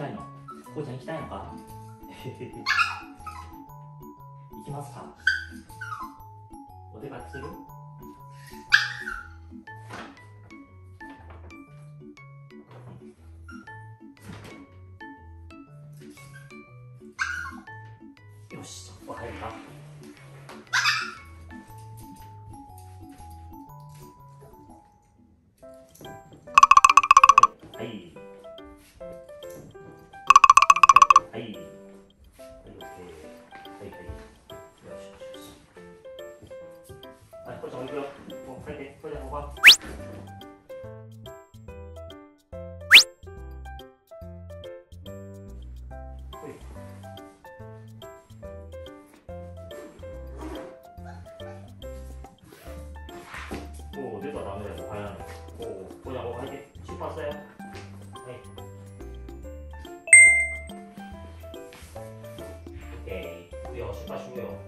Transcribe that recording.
こちゃん行きたいのか？行きますか？お出かけする？よし、そこ入るか。はい。 하이. 이렇게 하이 하이. 아, 그 또 정리로? 어, 빨리 빨리 하고 가 오, 내가 나무에 과연 오, 뭐냐고 하게. 싶었어요? 네. 여수가 중요.